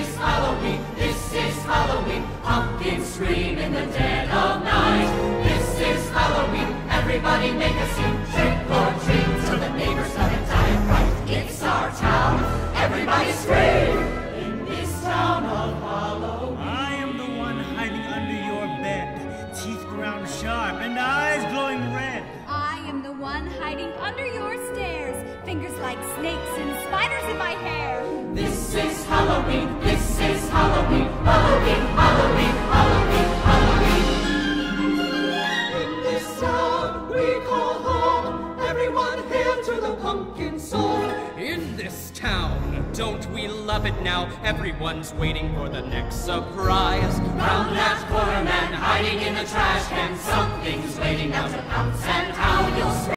is Halloween, this is Halloween. Pumpkins scream in the dead of night. This is Halloween, everybody make a scene. Trick or treat till the neighbors come and die of fright. It's our town, everybody scream. In this town of Halloween. I am the one hiding under your bed, teeth ground sharp and eyes glowing red. I am the one hiding under your stairs, fingers like snakes and spiders in my hair. This is pumpkin soul. In this town, don't we love it now? Everyone's waiting for the next surprise. Round that corner man hiding in the trash can, something's waiting now to pounce